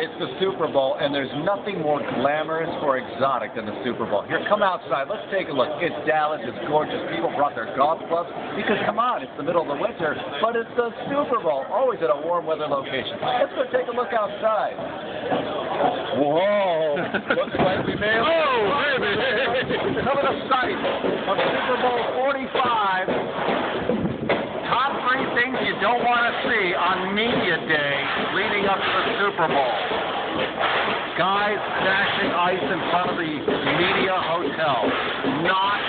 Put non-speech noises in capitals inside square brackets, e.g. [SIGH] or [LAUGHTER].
It's the Super Bowl, and there's nothing more glamorous or exotic than the Super Bowl. Here, come outside. Let's take a look. It's Dallas. It's gorgeous. People brought their golf clubs because, come on, it's the middle of the winter, but it's the Super Bowl, always at a warm weather location. Let's go take a look outside. Whoa! [LAUGHS] Looks like we may have... Oh, baby! Some of the sights of Super Bowl 45 top three things you don't want to see on media day up Super Bowl. Guys smashing ice in front of the media hotel. Not.